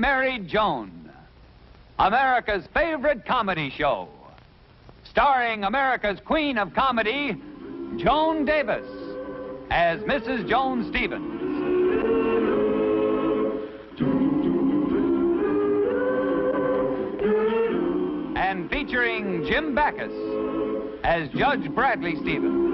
Married Joan, America's favorite comedy show. Starring America's Queen of Comedy, Joan Davis, as Mrs. Joan Stevens. And featuring Jim Backus as Judge Bradley Stevens.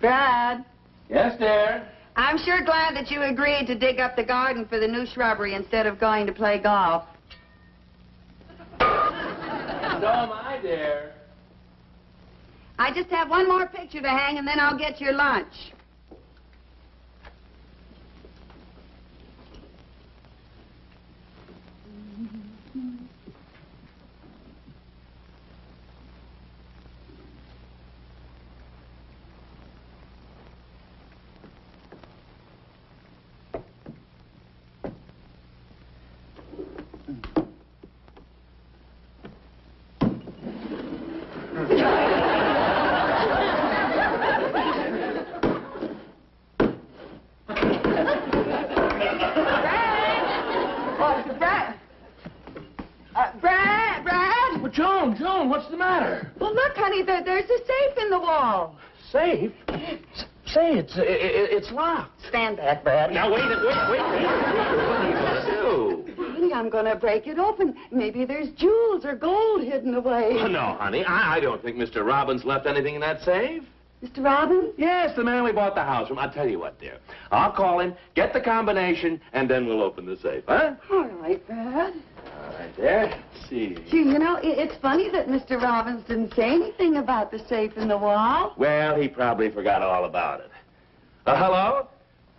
Brad, Yes, dear. I'm sure glad that you agreed to dig up the garden for the new shrubbery instead of going to play golf. So am I, dear. I just have one more picture to hang and then I'll get your lunch. Brad! Brad! Uh, Brad! Brad! Well, Joan, Joan, what's the matter? Well, look, honey, there, there's a safe in the wall. Safe? Say, it's i i it's locked. Stand back, Brad. Now, wait, wait, wait. What are you do? Honey, I'm going to break it open. Maybe there's jewels or gold hidden away. Oh, no, honey, I, I don't think Mr. Robbins left anything in that safe. Mr. Robbins? Yes, the man we bought the house from. I'll tell you what, dear. I'll call him, get the combination, and then we'll open the safe, huh? All right, Brad. Right, there. Let's see. Gee, you know, it's funny that Mr. Robbins didn't say anything about the safe in the wall. Well, he probably forgot all about it. Uh, hello?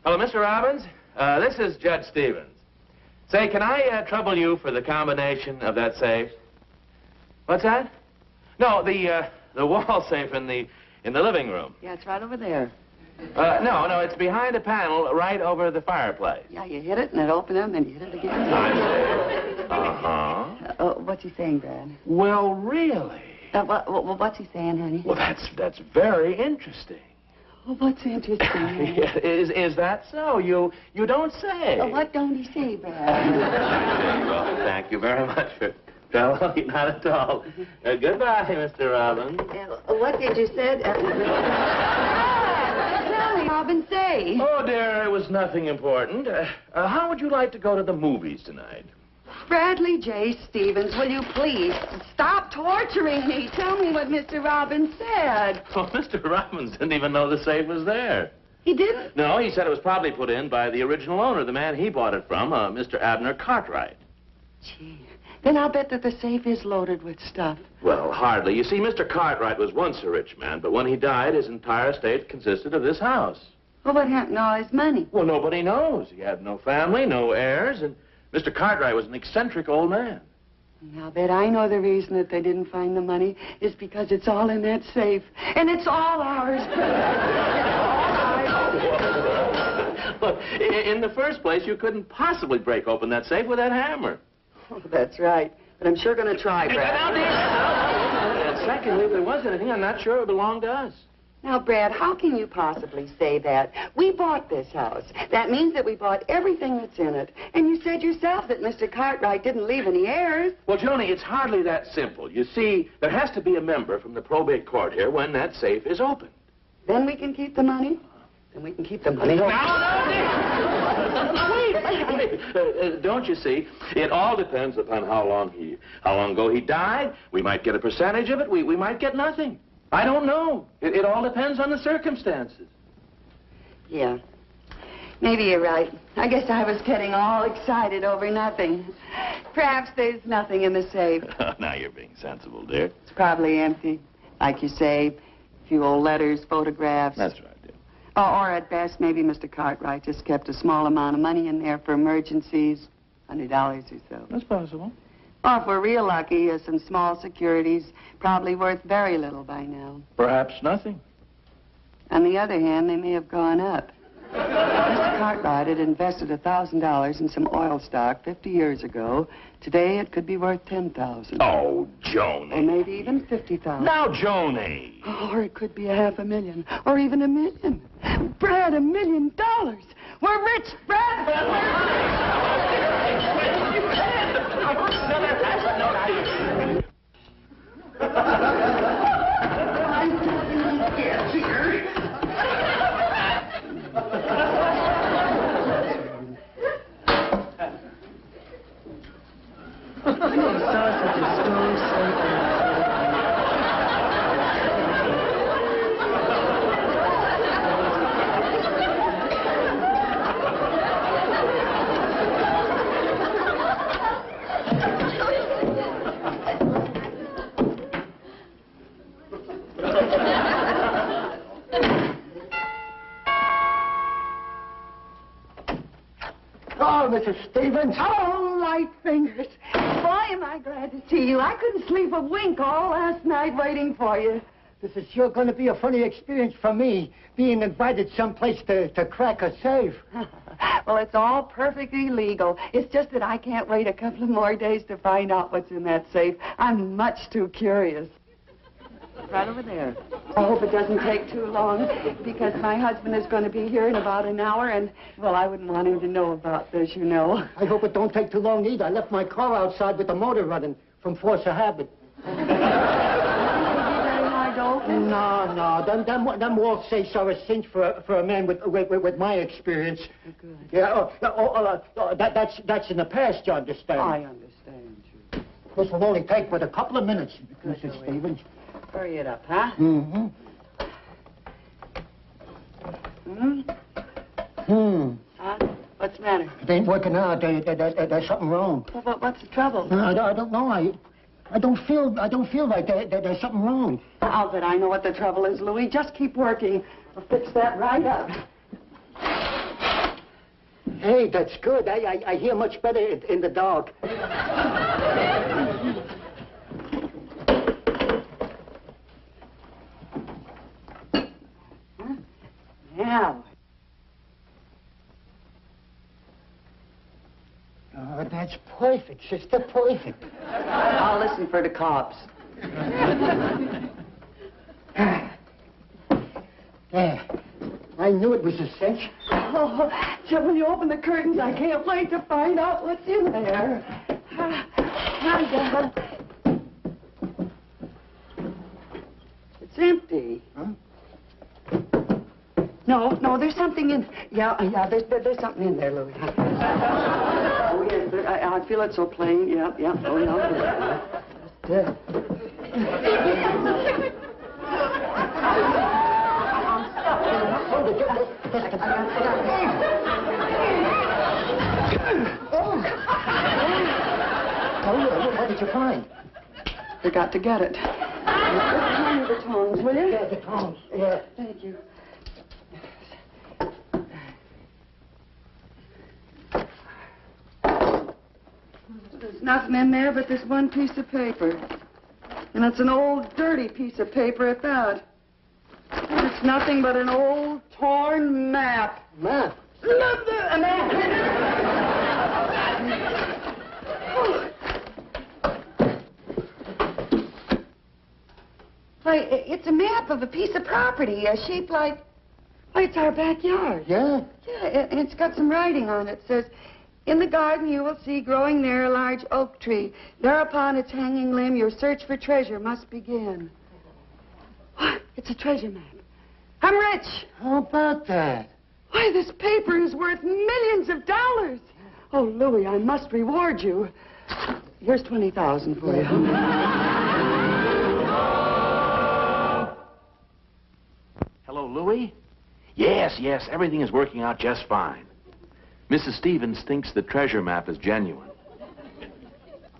Hello, Mr. Robbins? Uh, this is Judge Stevens. Say, can I uh, trouble you for the combination of that safe? What's that? No, the uh, the wall safe in the in the living room. Yeah, it's right over there. Uh, no, no, it's behind a panel right over the fireplace. Yeah, you hit it and it opened up and then you hit it again. Uh-huh. Uh, what's he saying, Brad? Well, really? Uh, what, what, what's he saying, honey? Well, that's that's very interesting. Oh, what's interesting? is is that so? You you don't say. Uh, what don't he say, Brad? well, thank you very much for telling. Not at all. Uh, goodbye, Mr. Robbins. Uh, what did you say? Robin, say. Oh, dear, it was nothing important. Uh, uh, how would you like to go to the movies tonight? Bradley J. Stevens, will you please stop torturing me? Tell me what Mr. Robbins said. Oh, Mr. Robbins didn't even know the safe was there. He didn't? No, he said it was probably put in by the original owner, the man he bought it from, uh, Mr. Abner Cartwright. Gee, then I'll bet that the safe is loaded with stuff. Well, hardly. You see, Mr. Cartwright was once a rich man, but when he died, his entire estate consisted of this house. Well, what happened to all his money? Well, nobody knows. He had no family, no heirs, and Mr. Cartwright was an eccentric old man. I'll bet I know the reason that they didn't find the money is because it's all in that safe. And it's all ours. Look, in the first place, you couldn't possibly break open that safe with that hammer. Oh, that's right. But I'm sure going to try, Brad. And secondly, if there was anything, I'm not sure it belonged to us. Now, Brad, how can you possibly say that? We bought this house. That means that we bought everything that's in it. And you said yourself that Mr. Cartwright didn't leave any heirs. Well, Joni, it's hardly that simple. You see, there has to be a member from the probate court here when that safe is opened. Then we can keep the money. Then we can keep the money. Now, now, wait, wait, wait. Uh, uh, don't you see? It all depends upon how long he, how long ago he died. We might get a percentage of it. We, we might get nothing. I don't know. It, it all depends on the circumstances. Yeah. Maybe you're right. I guess I was getting all excited over nothing. Perhaps there's nothing in the safe. now you're being sensible, dear. It's probably empty. Like you say, a few old letters, photographs. That's right. Or, or at best, maybe Mr. Cartwright just kept a small amount of money in there for emergencies. Hundred dollars or so. That's possible. Or if we're real lucky, uh, some small securities, probably worth very little by now. Perhaps nothing. On the other hand, they may have gone up. Mr. Cartwright had invested $1,000 in some oil stock 50 years ago. Today, it could be worth 10000 Oh, Joni. Or maybe even 50000 Now, Joni. Or it could be a half a million. Or even a million. Brad, a million dollars. We're rich, Brad! Mrs. Stevens. Oh, light fingers. Boy, am I glad to see you. I couldn't sleep a wink all last night waiting for you. This is sure going to be a funny experience for me, being invited someplace to, to crack a safe. well, it's all perfectly legal. It's just that I can't wait a couple of more days to find out what's in that safe. I'm much too curious. Right over there. I hope it doesn't take too long because my husband is going to be here in about an hour and, well, I wouldn't want him to know about this, you know. I hope it don't take too long either. I left my car outside with the motor running from force of habit. Very hard to open. No, no, them, them, them wall safes are a cinch for a, for a man with, with, with- my experience. Good. Yeah, oh, oh, uh, uh, that, that's, that's in the past, you understand. I understand you. This will only take but a couple of minutes, Mrs. Stevens. Hurry it up, huh? Mm-hmm. Hmm? Hmm. Huh? What's the matter? It ain't working out. There, there, there, there's something wrong. Well, what, what's the trouble? No, I, don't, I don't know. I, I don't feel. I don't feel like there, there, there's something wrong. I'll bet I know what the trouble is, Louis. Just keep working. I'll fix that right up. Hey, that's good. I, I, I hear much better in, in the dark. Now, Oh, that's perfect, sister. Perfect. I'll listen for the cops. There. I knew it was a cinch. Oh, so when you open the curtains, I can't wait to find out what's in there. Ah, ah, yeah. It's empty. Huh? No, no, there's something in. Yeah, uh, yeah, there's there, there's something in there, Louis. oh yes, there, I, I feel it so plain. Yeah, yeah. Oh yeah. Uh, Oh, yeah, what, did you find? Forgot to get it. Hand me the tongs, will you? Yeah, the tongs. Yeah. Thank you. There's nothing in there but this one piece of paper. And it's an old, dirty piece of paper at that. And it's nothing but an old, torn map. Map. Look, there, a map. Why, it's a map of a piece of property, uh, shaped like, why, it's our backyard. Yeah? Yeah, and it's got some writing on it. It says, In the garden you will see growing there a large oak tree. There upon its hanging limb your search for treasure must begin. What? It's a treasure map. I'm rich. How about that? Why, this paper is worth millions of dollars. Oh, Louis, I must reward you. Here's 20000 for you. Hello, Louis? Yes, yes, everything is working out just fine. Mrs. Stevens thinks the treasure map is genuine.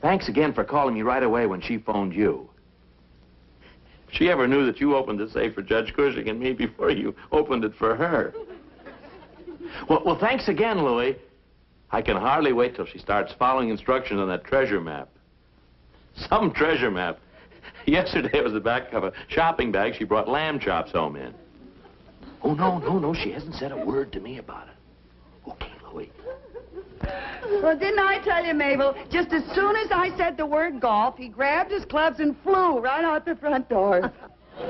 Thanks again for calling me right away when she phoned you. If she ever knew that you opened the safe for Judge Cushing and me before you opened it for her. Well, well, thanks again, Louis. I can hardly wait till she starts following instructions on that treasure map. Some treasure map. Yesterday it was the back of a shopping bag she brought lamb chops home in. Oh, no, no, no. She hasn't said a word to me about it. Okay, Louie. Well, didn't I tell you, Mabel? Just as soon as I said the word golf, he grabbed his clubs and flew right out the front door.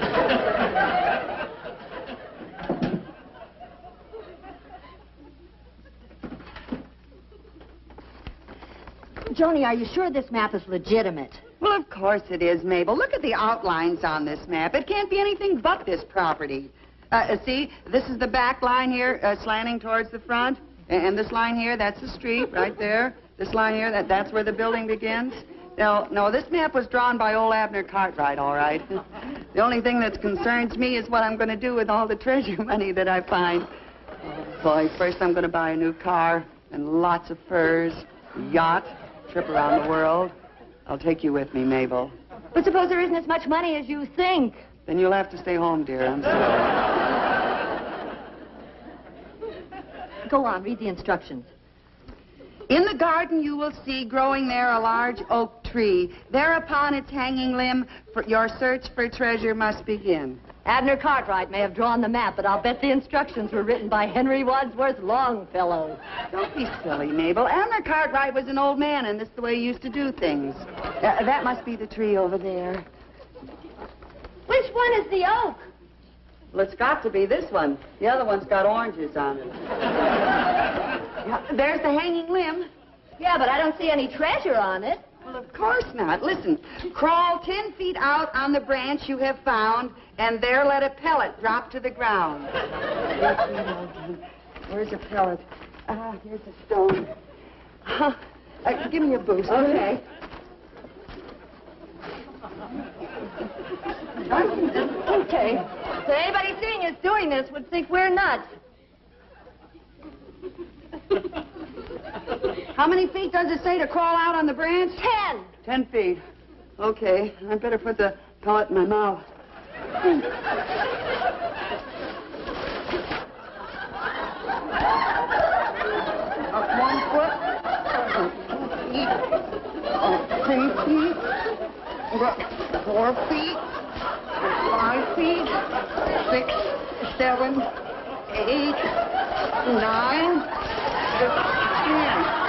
Joni, are you sure this map is legitimate? well, of course it is, Mabel. Look at the outlines on this map. It can't be anything but this property. Uh, see, this is the back line here, uh, slanting towards the front. And this line here, that's the street right there. This line here, that, that's where the building begins. No, no, this map was drawn by old Abner Cartwright, all right. the only thing that concerns me is what I'm going to do with all the treasure money that I find. Oh, boy, first I'm going to buy a new car and lots of furs, yacht, trip around the world. I'll take you with me, Mabel. But suppose there isn't as much money as you think. Then you'll have to stay home, dear. I'm sorry. Go on, read the instructions. In the garden you will see growing there a large oak tree. There upon its hanging limb, for your search for treasure must begin. Abner Cartwright may have drawn the map, but I'll bet the instructions were written by Henry Wadsworth Longfellow. Don't be silly, Mabel. Abner Cartwright was an old man, and this is the way he used to do things. Uh, that must be the tree over there. Which one is the oak? Well, it's got to be this one. The other one's got oranges on it. Yeah, there's the hanging limb. Yeah, but I don't see any treasure on it. Well, of course not. Listen, crawl ten feet out on the branch you have found, and there let a pellet drop to the ground. Where's a pellet? Ah, here's a stone. Uh, uh, give me a boost. Okay. Okay. So anybody seeing us doing this would think we're nuts. How many feet does it say to crawl out on the branch? Ten. Ten feet. Okay, I'd better put the pellet in my mouth. Up one foot. Two feet. Three feet. Four feet. Five feet. Six, seven, eight, nine, ten.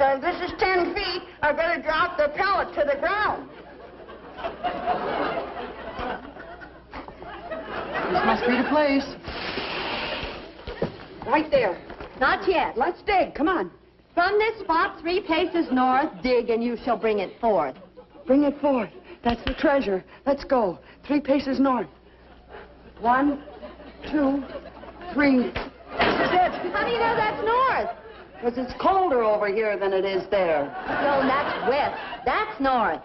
Uh, this is ten feet. I better drop the pellet to the ground. This must be the place. Right there. Not yet. Let's dig. Come on. From this spot, three paces north, dig, and you shall bring it forth. Bring it forth. That's the treasure. Let's go. Three paces north. One, two, three. This is it. How do you know that's north? Because it's colder over here than it is there. No, that's west. That's north.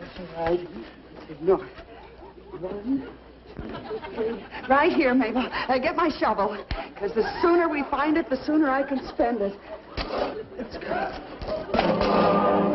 That's all right. This is north. One, two, three. Right here, Mabel. Uh, get my shovel. Because the sooner we find it, the sooner I can spend it. Let's go.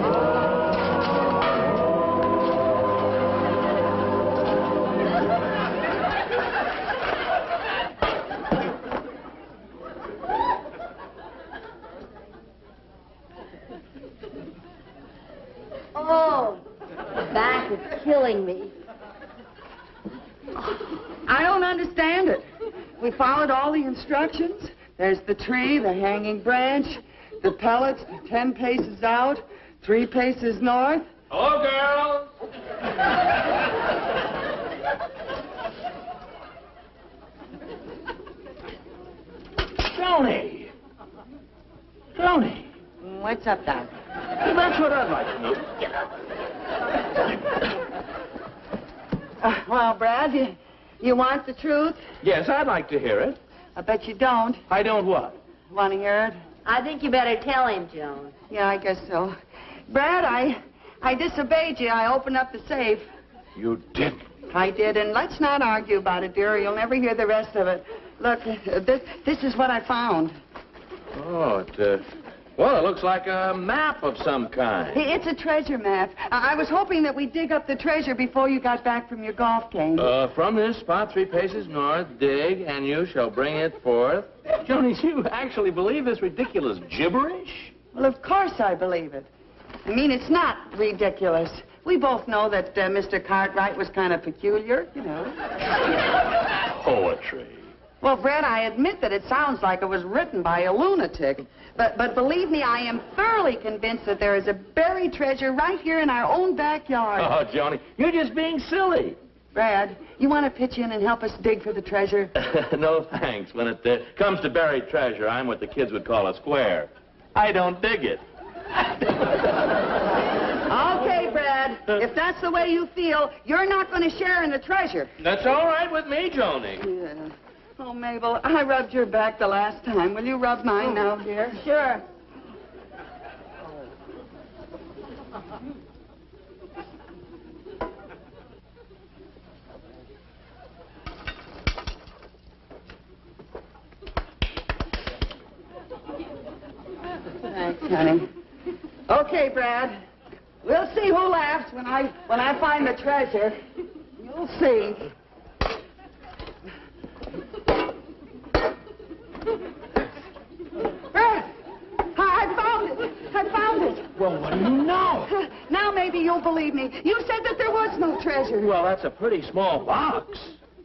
Followed all the instructions. There's the tree, the hanging branch, the pellets, ten paces out, three paces north. Hello, girls. Joni. Joni. What's up, Doc? That's what I'd like to know. Uh, well, Brad, you, you want the truth? Yes, I'd like to hear it. I bet you don't. I don't what? Want to hear it? I think you better tell him, Joan. Yeah, I guess so. Brad, I, I disobeyed you. I opened up the safe. You didn't. I did, and let's not argue about it, dear. You'll never hear the rest of it. Look, uh, this, this is what I found. Oh, it, uh, well, it looks like a map of some kind. It's a treasure map. I I was hoping that we'd dig up the treasure before you got back from your golf game. Uh, from this spot, three paces north, dig, and you shall bring it forth. Joni, you actually believe this ridiculous gibberish? Well, of course I believe it. I mean, it's not ridiculous. We both know that uh, Mr. Cartwright was kind of peculiar, you know. Poetry. Well, Fred, I admit that it sounds like it was written by a lunatic. But, but believe me, I am thoroughly convinced that there is a buried treasure right here in our own backyard. Oh, Joni, you're just being silly. Brad, you want to pitch in and help us dig for the treasure? no thanks. When it uh, comes to buried treasure, I'm what the kids would call a square. I don't dig it. Okay, Brad. If that's the way you feel, you're not going to share in the treasure. That's all right with me, Joni. Yeah. Oh, Mabel, I rubbed your back the last time. Will you rub mine now, oh, dear? Sure. Thanks, honey. Okay, Brad. We'll see who laughs when I when I find the treasure. You'll see. Brad, I I found it. I found it. Well, what do you know? Now maybe you'll believe me. You said that there was no treasure. Well, that's a pretty small box.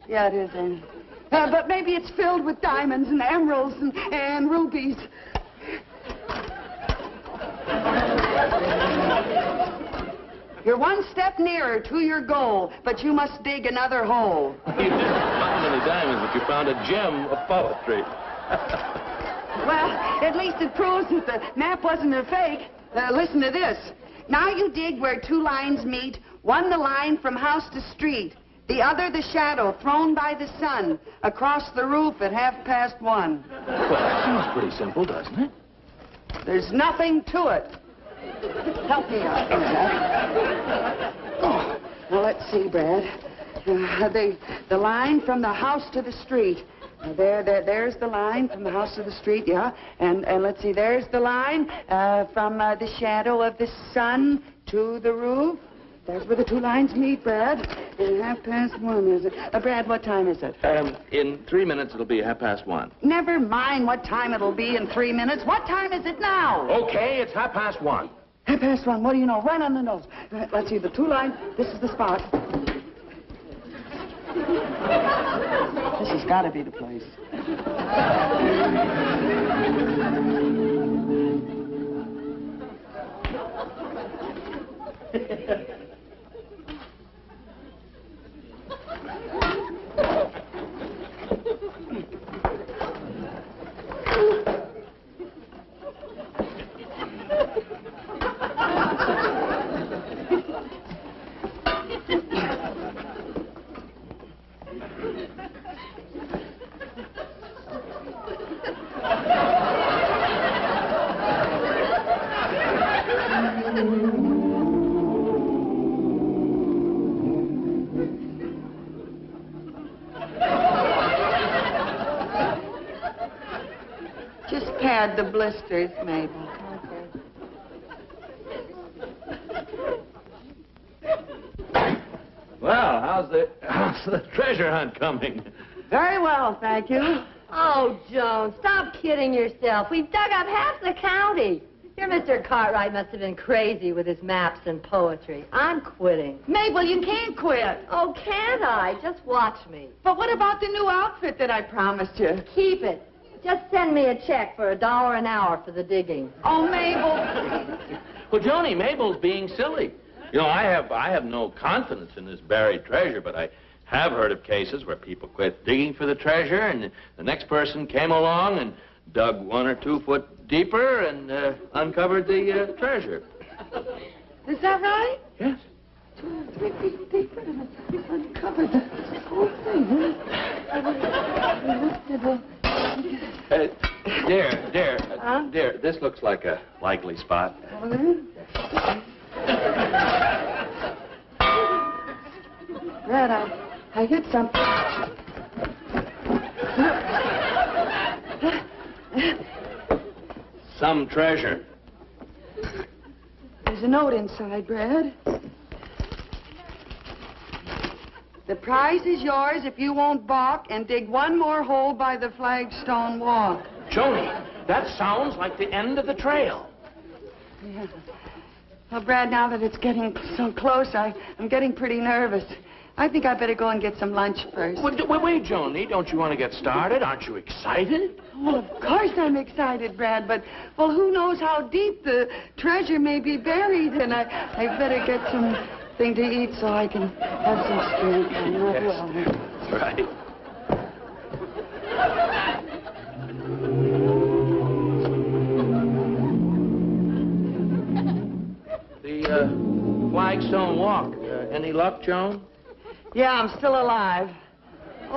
Yeah, it is, Annie. Uh, but maybe it's filled with diamonds and emeralds and, and rubies. You're one step nearer to your goal, but you must dig another hole. You didn't find any diamonds, but you found a gem of poetry. Well, at least it proves that the map wasn't a fake. Uh, listen to this. Now you dig where two lines meet, one the line from house to street, the other the shadow thrown by the sun across the roof at half past one. Well, that seems pretty simple, doesn't it? There's nothing to it. Help me out, Brad. Oh, now let's see, Brad. Uh, the the line from the house to the street. Uh, there, there, there's the line from the house to the street, yeah. And and let's see, there's the line uh, from uh, the shadow of the sun to the roof. That's where the two lines meet, Brad. And half past one, is it? Uh, Brad, what time is it? Um, in three minutes, it'll be half past one. Never mind what time it'll be in three minutes. What time is it now? Okay, it's half past one. Half past one. What do you know? Right on the nose. Right, let's see. The two lines. This is the spot. This has got to be the place. Just pad the blisters, Mabel. Well, how's the, how's the treasure hunt coming? Very well, thank you. Oh, Joan, stop kidding yourself. We've dug up half the county. Your Mr. Cartwright must have been crazy with his maps and poetry. I'm quitting. Mabel, you can't quit. Oh, can't I? Just watch me. But what about the new outfit that I promised you? Keep it. Just send me a check for a dollar an hour for the digging. Oh, Mabel. Well, Joni, Mabel's being silly. You know, I have I have no confidence in this buried treasure, but I have heard of cases where people quit digging for the treasure, and the next person came along and dug one or two foot deeper and uh, uncovered the uh, treasure. Is that right? Yes. Two, three feet deeper and uncovered the whole thing. Uh, dear, dear, uh, Huh? dear, this looks like a likely spot. Brad, I, I hit something. Some treasure. There's a note inside, Brad. The prize is yours if you won't balk and dig one more hole by the flagstone walk. Joni, that sounds like the end of the trail. Yeah. Well, Brad, now that it's getting so close, I, I'm getting pretty nervous. I think I better go and get some lunch first. Wait, wait, wait, Joni. Don't you want to get started? Aren't you excited? Well, of course I'm excited, Brad, but, well, who knows how deep the treasure may be buried, and I, I better get something to eat so I can have some strength. I'm not well. That's right. The uh, flagstone walk. Uh, any luck, Joan? Yeah, I'm still alive.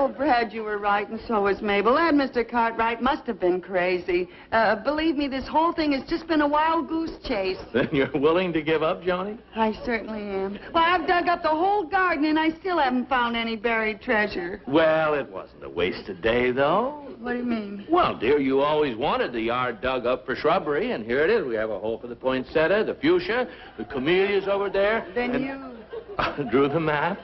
Oh, Brad, you were right, and so was Mabel. That Mr. Cartwright must have been crazy. Uh, believe me, this whole thing has just been a wild goose chase. Then you're willing to give up, Joni? I certainly am. Well, I've dug up the whole garden, and I still haven't found any buried treasure. Well, it wasn't a waste wasted day, though. What do you mean? Well, dear, you always wanted the yard dug up for shrubbery, and here it is. We have a hole for the poinsettia, the fuchsia, the camellias over there. Then and- you... drew the map.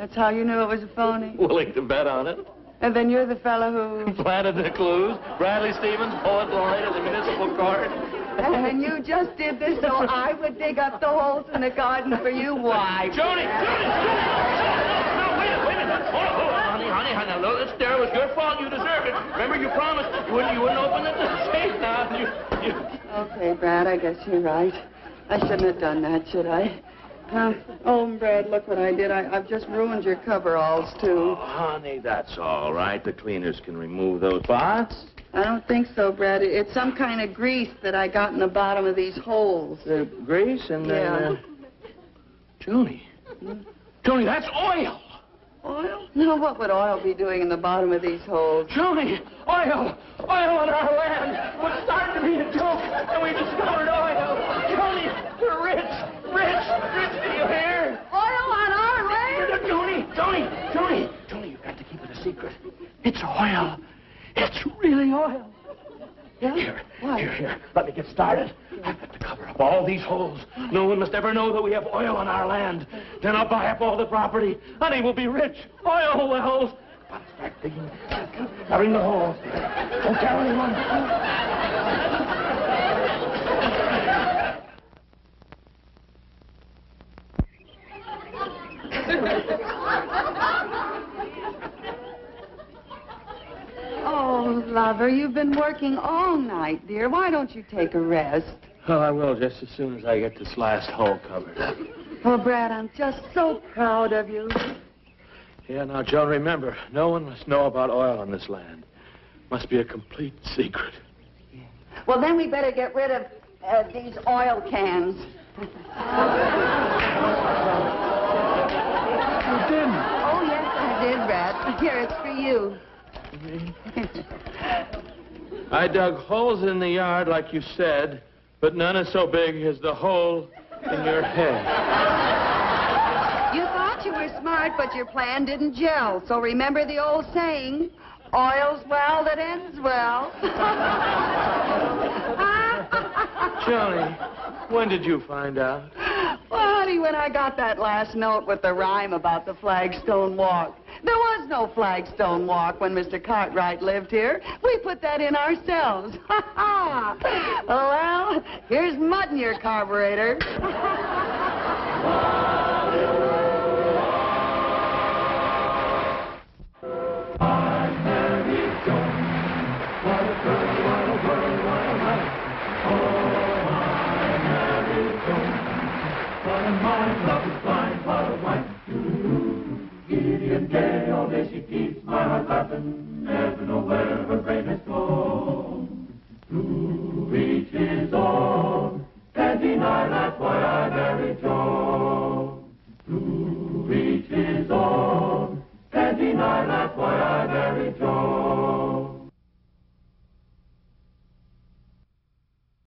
That's how you knew it was a phony? Willing to bet on it. And then you're the fellow who... Planted the clues. Bradley Stevens, poet laureate of the municipal court. And you just did this so I would dig up the holes in the garden for you? Why? Joni! Joni! No, wait a minute, wait a minute. Hold on, hold on, honey, honey, honey. Now, this there was your fault. You deserved it. Remember, you promised you wouldn't, you wouldn't open the safe now. You, you... Okay, Brad, I guess you're right. I shouldn't have done that, should I? Uh, oh, Brad, look what I did. I, I've just ruined your coveralls, too. Oh, honey, that's all right. The cleaners can remove those spots. I don't think so, Brad. It's some kind of grease that I got in the bottom of these holes. The grease and then... Yeah. Uh... Joni. Joni, that's oil. Oil? No, what would oil be doing in the bottom of these holes? Joni, oil, oil on our land. What's starting to be a joke, and we discovered oil. Joni, we're rich, rich, rich. Do you hear? Oil on our land? Joni, Joni, Joni, Joni, you've got to keep it a secret. It's oil. It's really oil. Yeah? Here, What? here, here. Let me get started. I've got to cover up all these holes. No one must ever know that we have oil on our land. Then I'll buy up all the property. Honey, we'll be rich. Oil wells. Gotta start digging, covering the holes. Don't tell anyone. Lover, you've been working all night, dear. Why don't you take a rest? Oh, I will just as soon as I get this last hole covered up. Oh, Brad, I'm just so proud of you. Yeah, now, Joan, remember, no one must know about oil on this land. Must be a complete secret. Well, then we better get rid of uh, these oil cans. You didn't. Oh, yes, I did, Brad. Here, it's for you. I dug holes in the yard, like you said, but none is so big as the hole in your head. You thought you were smart, but your plan didn't gel. So remember the old saying, oil's well that ends well. Joni, when did you find out? Well, honey, when I got that last note with the rhyme about the flagstone walk, there was no flagstone walk when Mr. Cartwright lived here. We put that in ourselves. Ha ha! Well, here's mud in your carburetor. Why I